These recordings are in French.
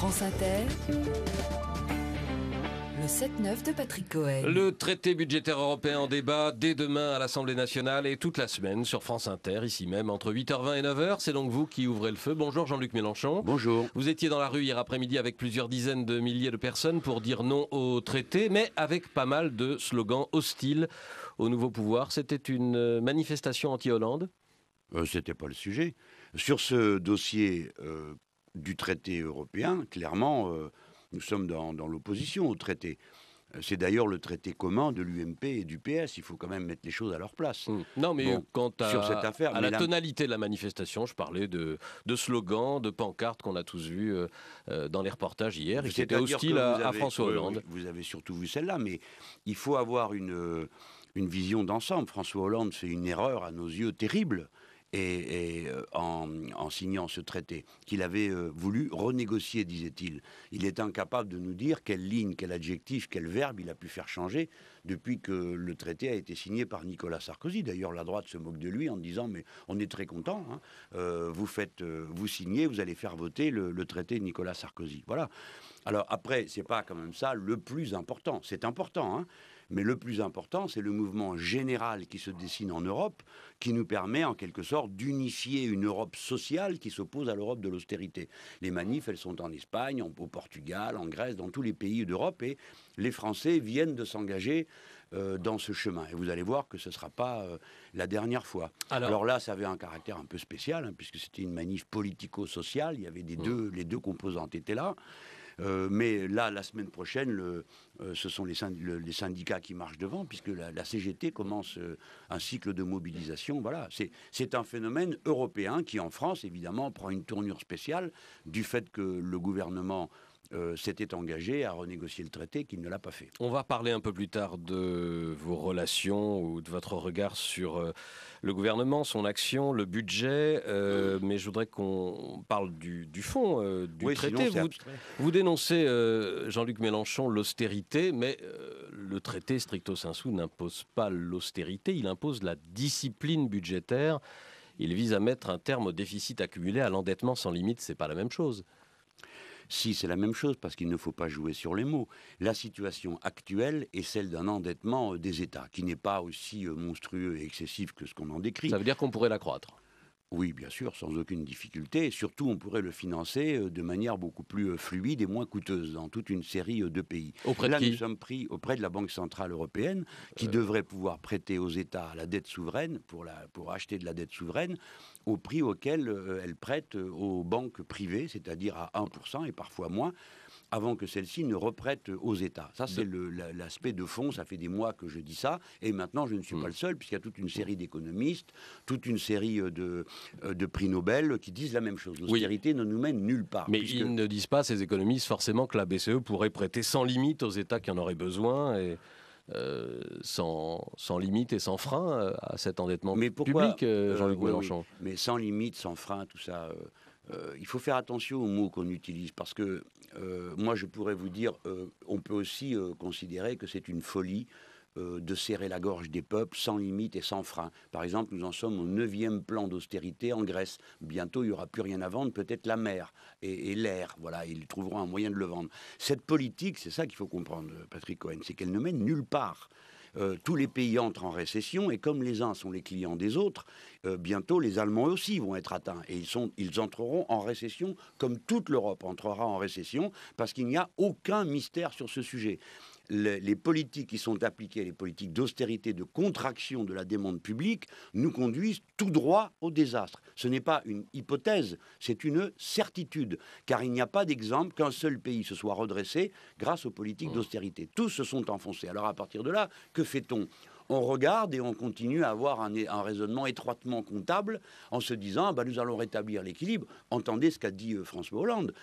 France Inter. Le 7-9 de Patrick Cohen. Le traité budgétaire européen en débat dès demain à l'Assemblée nationale et toute la semaine sur France Inter, ici même entre 8h20 et 9h. C'est donc vous qui ouvrez le feu. Bonjour Jean-Luc Mélenchon. Bonjour. Vous étiez dans la rue hier après-midi avec plusieurs dizaines de milliers de personnes pour dire non au traité, mais avec pas mal de slogans hostiles au nouveau pouvoir. C'était une manifestation anti-Hollande? Euh, C'était pas le sujet. Sur ce dossier euh, du traité européen, clairement, euh, nous sommes dans, dans l'opposition au traité. Euh, C'est d'ailleurs le traité commun de l'UMP et du PS. Il faut quand même mettre les choses à leur place. Hmm. Non, mais Bon, quant à, sur cette affaire, à mais la la- tonalité de la manifestation, je parlais de, de slogans, de pancartes qu'on a tous vus euh, dans les reportages hier et qui étaient hostiles à, François Hollande. vous avez surtout vu celle-là, mais il faut avoir une, une vision d'ensemble. François Hollande fait une erreur à nos yeux terrible. Et, euh, en, signant ce traité, qu'il avait euh, voulu renégocier, disait-il. Il est incapable de nous dire quelle ligne, quel adjectif, quel verbe il a pu faire changer depuis que le traité a été signé par Nicolas Sarkozy. D'ailleurs, la droite se moque de lui en disant mais on est très content. hein. Euh, vous faites, vous signez, vous allez faire voter le, le traité de Nicolas Sarkozy. Voilà. Alors après, c'est pas quand même ça le plus important. C'est important, hein. Mais le plus important, c'est le mouvement général qui se dessine en Europe, qui nous permet en quelque sorte d'unifier une Europe sociale qui s'oppose à l'Europe de l'austérité. Les manifs, elles sont en Espagne, au Portugal, en Grèce, dans tous les pays d'Europe, et les Français viennent de s'engager euh, dans ce chemin. Et vous allez voir que ce ne sera pas euh, la dernière fois. Alors- Alors, là, ça avait un caractère un peu spécial, hein, puisque c'était une manif politico-sociale. Il y avait des deux, les deux composantes étaient là. Euh, mais là, la semaine prochaine, euh, ce sont les, synd- le- les syndicats qui marchent devant, puisque la, la CGT commence euh, un cycle de mobilisation. Voilà, c'est un phénomène européen qui, en France, évidemment, prend une tournure spéciale du fait que le gouvernement euh, s'était engagé à renégocier le traité, qu'il ne l'a pas fait. On va parler un peu plus tard de vos relations ou de votre regard sur euh, le gouvernement, son action, le budget, euh, mais je voudrais qu'on parle du, du fond du Oui, traité. sinon, Vous, vous dénoncez, Jean-Luc Mélenchon, l'austérité, mais le traité stricto sensu n'impose pas l'austérité, il impose la discipline budgétaire. Il vise à mettre un terme au déficit accumulé, à l'endettement sans limite, c'est pas la même chose. Si, c'est la même chose, parce qu'il ne faut pas jouer sur les mots. La situation actuelle est celle d'un endettement euh, des États, qui n'est pas aussi euh, monstrueux et excessif que ce qu'on en décrit. Ça veut dire qu'on pourrait l'accroître. Oui, bien sûr, sans aucune difficulté. Et surtout, on pourrait le financer euh, de manière beaucoup plus euh, fluide et moins coûteuse dans toute une série euh, de pays. Auprès de Là, qui nous sommes pris auprès de la Banque Centrale Européenne, qui devrait pouvoir prêter aux États la dette souveraine, pour, la, pour acheter de la dette souveraine, au prix auquel elle prête aux banques privées, c'est-à-dire à 1% et parfois moins, avant que celles-ci ne reprêtent aux États. Ça, c'est l'aspect de fond. Ça fait des mois que je dis ça. Et maintenant, je ne suis Hmm. pas le seul, puisqu'il y a toute une série d'économistes, toute une série euh, de, euh, de prix Nobel qui disent la même chose. L'austérité ne nous mène nulle part. Mais puisque- ils ne disent pas, ces économistes, forcément que la BCE pourrait prêter sans limite aux États qui en auraient besoin et euh, sans, sans limite et sans frein euh, à cet endettement Mais pourquoi, public, euh, euh, Jean-Luc oui, Mélenchon? mais sans limite, sans frein, tout ça. Euh, il faut faire attention aux mots qu'on utilise parce que euh, moi je pourrais vous dire, euh, on peut aussi considérer que c'est une folie de serrer la gorge des peuples sans limite et sans frein. Par exemple, nous en sommes au neuvième plan d'austérité en Grèce. Bientôt, il n'y aura plus rien à vendre, peut-être la mer et, et l'air. Voilà, ils trouveront un moyen de le vendre. Cette politique, c'est ça qu'il faut comprendre, Patrick Cohen, c'est qu'elle ne mène nulle part. Euh, tous les pays entrent en récession et comme les uns sont les clients des autres, euh, bientôt les Allemands aussi vont être atteints et ils, entreront en récession comme toute l'Europe entrera en récession parce qu'il n'y a aucun mystère sur ce sujet. Le- les politiques qui sont appliquées, les politiques d'austérité, de contraction de la demande publique, nous conduisent tout droit au désastre. Ce n'est pas une hypothèse, c'est une certitude, car il n'y a pas d'exemple qu'un seul pays se soit redressé grâce aux politiques d'austérité. Tous se sont enfoncés. Alors à partir de là, que fait-on? On regarde et on continue à avoir un, un raisonnement étroitement comptable en se disant ah bah, nous allons rétablir l'équilibre. Entendez ce qu'a dit euh, François Hollande.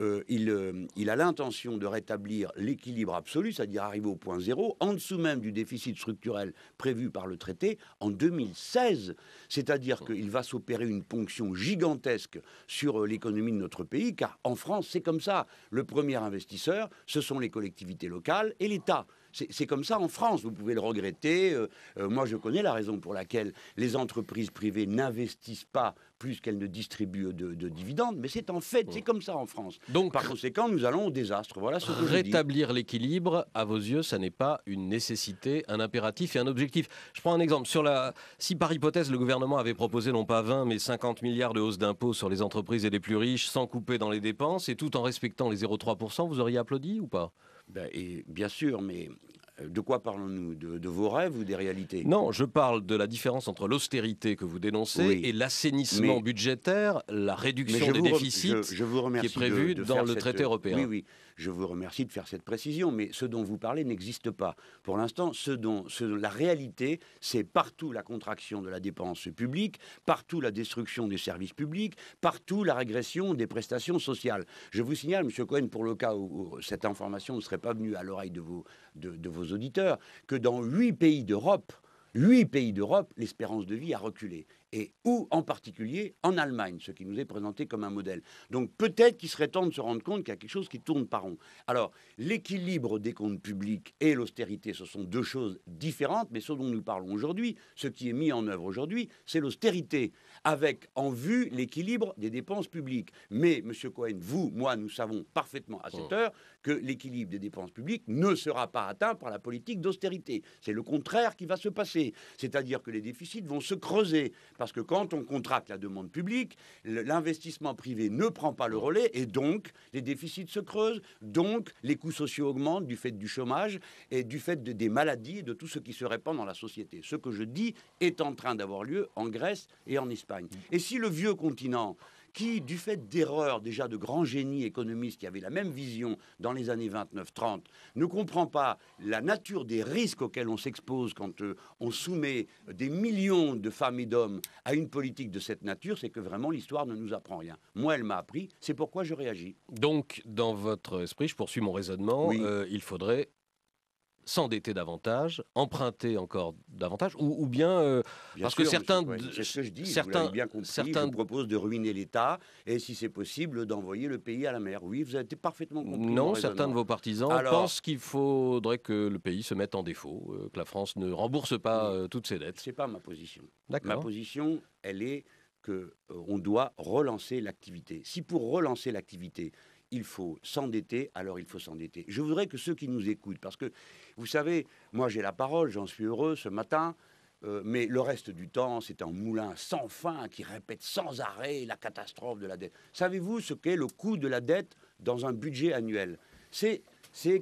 Euh, il, euh, il a l'intention de rétablir l'équilibre absolu, c'est-à-dire arriver au point zéro, en dessous même du déficit structurel prévu par le traité en 2016. C'est-à-dire qu'il va s'opérer une ponction gigantesque sur l'économie de notre pays, car en France, c'est comme ça. Le premier investisseur, ce sont les collectivités locales et l'État. C'est comme ça en France. Vous pouvez le regretter. Euh, euh, moi, je connais la raison pour laquelle les entreprises privées n'investissent pas plus qu'elles ne distribuent de, dividendes, mais c'est en fait, c'est comme ça en France. Donc, par conséquent, nous allons au désastre. Voilà ce que rétablir l'équilibre, à vos yeux, ça n'est pas une nécessité, un impératif et un objectif. Je prends un exemple. Sur la, si par hypothèse le gouvernement avait proposé non pas 20 mais 50 milliards de hausse d'impôts sur les entreprises et les plus riches, sans couper dans les dépenses et tout en respectant les 0,3%, vous auriez applaudi ou pas? Et bien sûr, mais de quoi parlons-nous? De, vos rêves ou des réalités? Non, je parle de la différence entre l'austérité que vous dénoncez et l'assainissement budgétaire, la réduction des déficits qui est prévue dans le traité européen. Oui, oui. Je vous remercie de faire cette précision, mais ce dont vous parlez n'existe pas. Pour l'instant, ce dont, la réalité, c'est partout la contraction de la dépense publique, partout la destruction des services publics, partout la régression des prestations sociales. Je vous signale, M. Cohen, pour le cas où, cette information ne serait pas venue à l'oreille de de vos auditeurs, que dans huit pays d'Europe, huit pays d'Europe, l'espérance de vie a reculé et où en particulier en Allemagne, ce qui nous est présenté comme un modèle. Donc peut-être qu'il serait temps de se rendre compte qu'il y a quelque chose qui tourne par rond. Alors l'équilibre des comptes publics et l'austérité, ce sont deux choses différentes, mais ce dont nous parlons aujourd'hui, ce qui est mis en œuvre aujourd'hui, c'est l'austérité, avec en vue l'équilibre des dépenses publiques. Mais, Monsieur Cohen, vous, moi, nous savons parfaitement à cette oh. heure que l'équilibre des dépenses publiques ne sera pas atteint par la politique d'austérité. C'est le contraire qui va se passer. C'est-à-dire que les déficits vont se creuser parce que quand on contracte la demande publique, l'investissement privé ne prend pas le relais et donc les déficits se creusent, donc les coûts sociaux augmentent du fait du chômage et du fait des maladies et de tout ce qui se répand dans la société. Ce que je dis est en train d'avoir lieu en Grèce et en Espagne. Et si le vieux continent qui, du fait d'erreurs déjà de grands génies économistes qui avaient la même vision dans les années 29-30, ne comprend pas la nature des risques auxquels on s'expose quand euh, on soumet des millions de femmes et d'hommes à une politique de cette nature, c'est que vraiment l'histoire ne nous apprend rien. Moi, elle m'a appris, c'est pourquoi je réagis. Donc, dans votre esprit, je poursuis mon raisonnement, euh, il faudrait s'endetter davantage, emprunter encore davantage, ou, bien, euh, parce que certains, c'est ce que je dis, certains, bien compris, certains je propose de ruiner l'État et si c'est possible d'envoyer le pays à la mer. Oui, vous avez été parfaitement compris. Non, certains de vos partisans pensent qu'il faudrait que le pays se mette en défaut, euh, que la France ne rembourse pas euh, toutes ses dettes. C'est pas ma position. Ma position, elle est que on doit relancer l'activité. Si pour relancer l'activité, il faut s'endetter, alors il faut s'endetter. Je voudrais que ceux qui nous écoutent, parce que vous savez, moi j'ai la parole, j'en suis heureux ce matin, euh, mais le reste du temps, c'est un moulin sans fin qui répète sans arrêt la catastrophe de la dette. Savez-vous ce qu'est le coût de la dette dans un budget annuel? C'est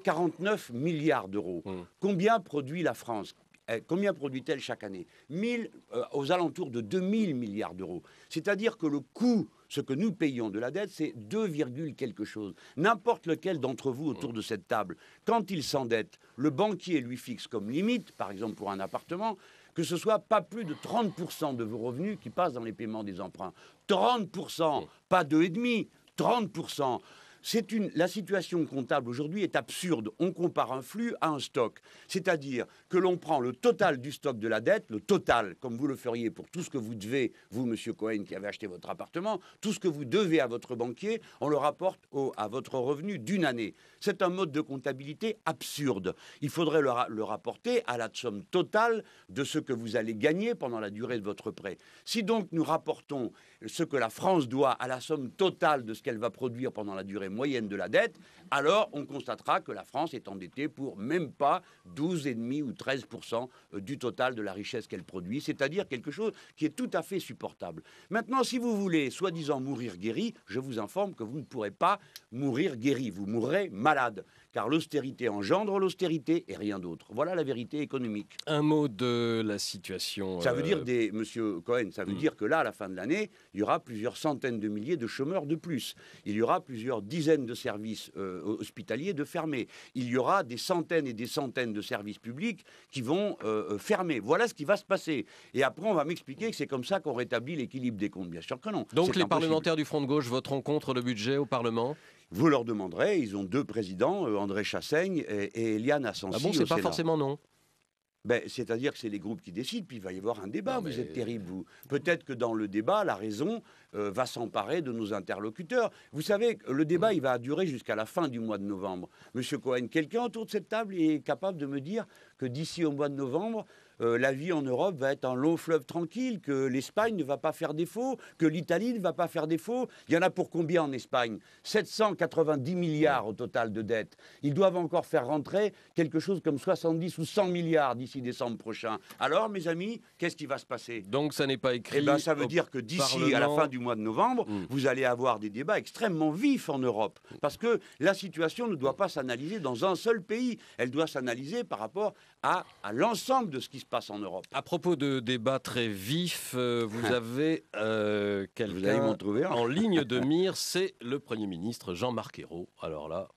49 milliards d'euros. Mmh. Combien produit la France? Eh, Combien produit-elle chaque année? 1000, euh, Aux alentours de 2000 milliards d'euros. C'est-à-dire que le coût ce que nous payons de la dette, c'est 2, quelque chose. N'importe lequel d'entre vous autour de cette table, quand il s'endette, le banquier lui fixe comme limite, par exemple pour un appartement, que ce soit pas plus de 30% de vos revenus qui passent dans les paiements des emprunts. 30%, pas 2,5%, 30% c'est une, la situation comptable aujourd'hui est absurde. On compare un flux à un stock. C'est-à-dire que l'on prend le total du stock de la dette, le total, comme vous le feriez pour tout ce que vous devez, vous, monsieur Cohen, qui avez acheté votre appartement, tout ce que vous devez à votre banquier, on le rapporte à votre revenu d'une année. C'est un mode de comptabilité absurde. Il faudrait le, le rapporter à la somme totale de ce que vous allez gagner pendant la durée de votre prêt. Si donc nous rapportons ce que la France doit à la somme totale de ce qu'elle va produire pendant la durée moyenne de la dette, alors on constatera que la France est endettée pour même pas 12,5 ou 13% euh, du total de la richesse qu'elle produit, c'est-à-dire quelque chose qui est tout à fait supportable. Maintenant, si vous voulez soi-disant mourir guéri, je vous informe que vous ne pourrez pas mourir guéri, vous mourrez malade car l'austérité engendre l'austérité et rien d'autre. Voilà la vérité économique. Un mot de la situation. Ça veut dire, euh, des, Monsieur Cohen, ça veut hmm. dire que là, à la fin de l'année, il y aura plusieurs centaines de milliers de chômeurs de plus. Il y aura plusieurs dizaines de services euh, hospitaliers de fermer. Il y aura des centaines et des centaines de services publics qui vont euh, fermer. Voilà ce qui va se passer. Et après, on va m'expliquer que c'est comme ça qu'on rétablit l'équilibre des comptes. Bien sûr que non. Donc les parlementaires du Front de gauche voteront contre le budget au Parlement? Vous leur demanderez, ils ont deux présidents, euh, André Chassaigne et, Eliane Assensi. Ah bon, c'est pas forcément non Ben, C'est-à-dire que c'est les groupes qui décident, puis il va y avoir un débat. Non, Vous mais- êtes terrible, vous. Peut-être que dans le débat, la raison euh, va s'emparer de nos interlocuteurs. Vous savez, le débat, il va durer jusqu'à la fin du mois de novembre. Monsieur Cohen, quelqu'un autour de cette table est capable de me dire que d'ici au mois de novembre, euh, la vie en Europe va être un long fleuve tranquille, que l'Espagne ne va pas faire défaut, que l'Italie ne va pas faire défaut. Il y en a pour combien en Espagne? 790 milliards au total de dettes. Ils doivent encore faire rentrer quelque chose comme 70 ou 100 milliards d'ici décembre prochain. Alors, mes amis, qu'est-ce qui va se passer? Donc ça n'est pas écrit. eh ben, ça veut dire que d'ici à la fin du mois de novembre, Mm. vous allez avoir des débats extrêmement vifs en Europe. Parce que la situation ne doit pas s'analyser dans un seul pays. Elle doit s'analyser par rapport à, à l'ensemble de ce qui se passe en Europe. À propos de débats très vifs, euh, vous avez euh, quelqu'un en ligne de mire, c'est le Premier ministre Jean-Marc Ayrault. Alors là,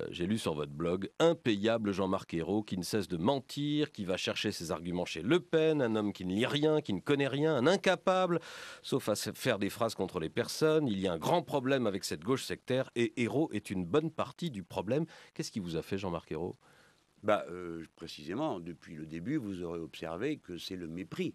euh, j'ai lu sur votre blog, impayable Jean-Marc Ayrault qui ne cesse de mentir, qui va chercher ses arguments chez Le Pen, un homme qui ne lit rien, qui ne connaît rien, un incapable, sauf à faire des phrases contre les personnes. Il y a un grand problème avec cette gauche sectaire et Ayrault est une bonne partie du problème. Qu'est-ce qui vous a fait Jean-Marc Ayrault? Bah, euh, précisément, depuis le début, vous aurez observé que c'est le mépris.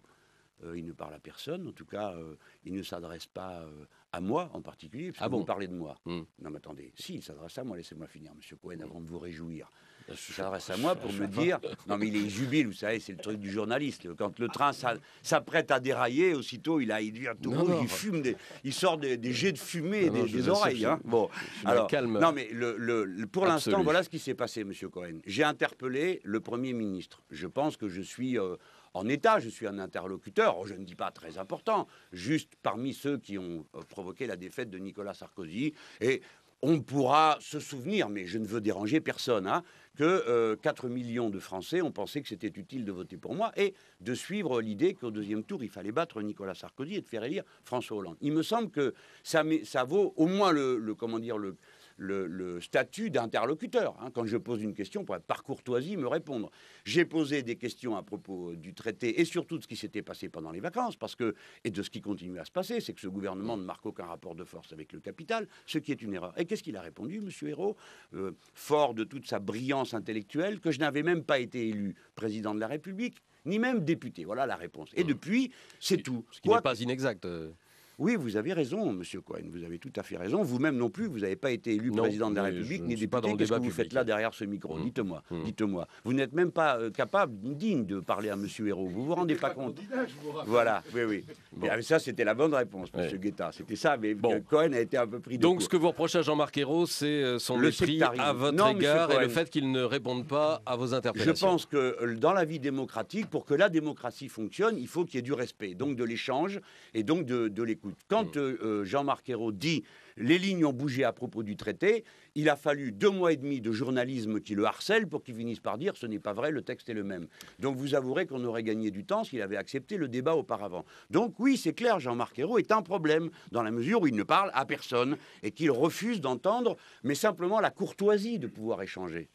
Euh, il ne parle à personne, en tout cas, euh, il ne s'adresse pas à moi en particulier, parce Ah que bon? vous parlez de moi. Hmm. Non, mais attendez, si, il s'adresse à moi, laissez-moi finir, monsieur Cohen, avant de vous réjouir. S'adresse à moi pour me dire. Non, mais il est jubile, vous savez, c'est le truc du journaliste. Quand le train s'a- s'apprête à dérailler, aussitôt, il, a, il devient tout rouge, il fume, des, il sort des, des jets de fumée Non, des, oreilles. hein. Bon, alors, calme. non, mais le, le- le- pour l'instant, voilà ce qui s'est passé, Monsieur Cohen. J'ai interpellé le Premier ministre. Je pense que je suis euh, en état, je suis un interlocuteur, je ne dis pas très important, juste parmi ceux qui ont euh, provoqué la défaite de Nicolas Sarkozy. Et on pourra se souvenir, mais je ne veux déranger personne, hein, que euh, 4 millions de Français ont pensé que c'était utile de voter pour moi et de suivre l'idée qu'au deuxième tour, il fallait battre Nicolas Sarkozy et de faire élire François Hollande. Il me semble que ça, vaut au moins le- comment dire, le, le, le statut d'interlocuteur. hein. Quand je pose une question, pour par courtoisie, me répondre. J'ai posé des questions à propos du traité et surtout de ce qui s'était passé pendant les vacances, parce que, et de ce qui continue à se passer, c'est que ce gouvernement ne marque aucun rapport de force avec le capital, ce qui est une erreur. Et qu'est-ce qu'il a répondu, Monsieur Hérault Euh, Fort de toute sa brillance intellectuelle, que je n'avais même pas été élu président de la République, ni même député? Voilà la réponse. Et depuis, c'est tout. Ce qui n'est pas inexact. Oui, vous avez raison, Monsieur Cohen. Vous avez tout à fait raison. Vous-même non plus, vous n'avez pas été élu Non, président de la République je ni député. dans le Qu'est-ce que vous faites là derrière ce micro Mmh. Dites-moi, Mmh. dites-moi. Vous n'êtes même pas euh, capable, digne de parler à Monsieur Hérault. Vous vous rendez pas compte Voilà, oui, oui. Bon. Et, ah, ça, c'était la bonne réponse, Ouais. Monsieur Guetta. C'était ça, mais Bon. euh, Cohen a été un peu pris de Donc ce que vous reprochez à Jean-Marc Ayrault, c'est euh, son Le mépris à votre Non, égard et le fait qu'il ne réponde pas à vos Je interpellations. pense que dans la vie démocratique, pour que la démocratie fonctionne, il faut qu'il y ait du respect, donc de l'échange et donc de, de l'écoute. Quand Mm. euh, euh, Jean-Marc Ayrault dit les lignes ont bougé à propos du traité, il a fallu deux mois et demi de journalisme qui le harcèle pour qu'il finisse par dire ce n'est pas vrai, le texte est le même. Donc vous avouerez qu'on aurait gagné du temps s'il avait accepté le débat auparavant. Donc oui, c'est clair, Jean-Marc Ayrault est un problème dans la mesure où il ne parle à personne et qu'il refuse d'entendre, mais simplement la courtoisie de pouvoir échanger.